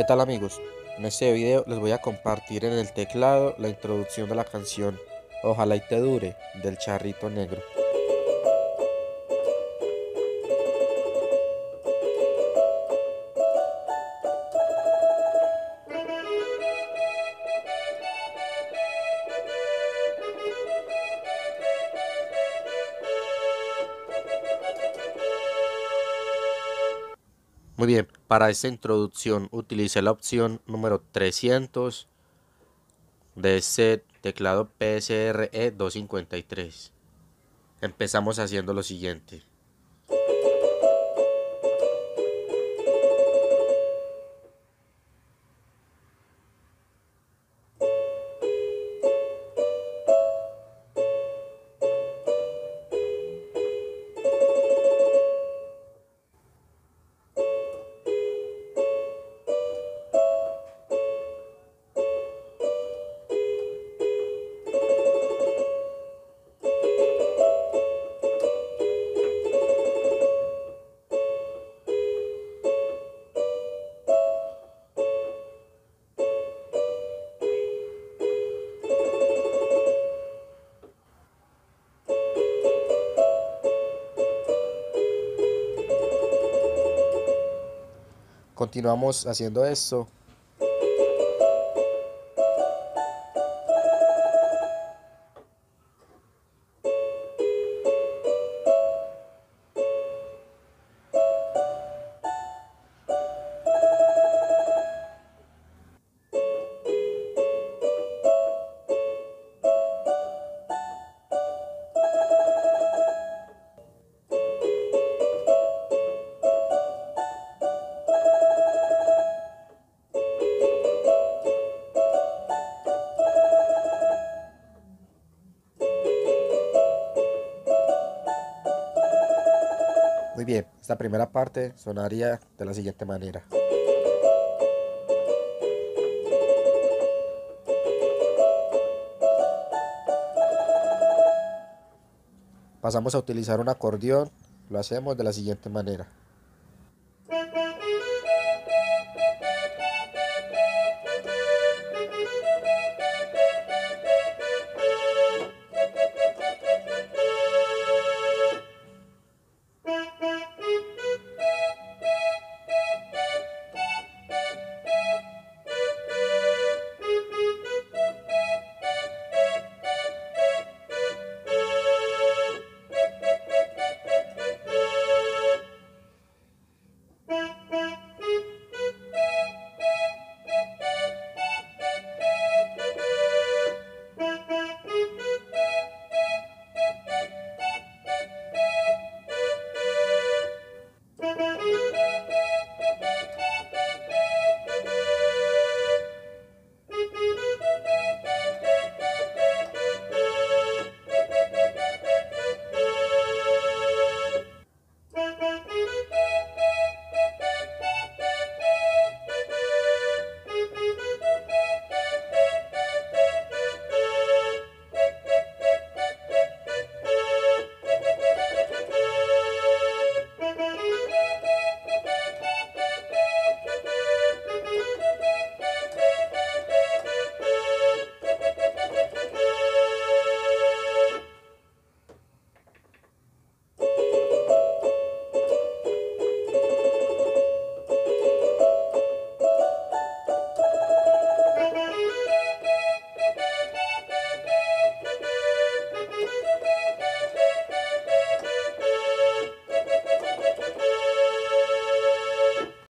¿Qué tal amigos? En este video les voy a compartir en el teclado la introducción de la canción Ojalá y te dure del Charrito Negro. Muy bien, para esta introducción utilicé la opción número 300 de este teclado PSRE 253. Empezamos haciendo lo siguiente. Continuamos haciendo esto Muy bien, esta primera parte sonaría de la siguiente manera. Pasamos a utilizar un acordeón, lo hacemos de la siguiente manera.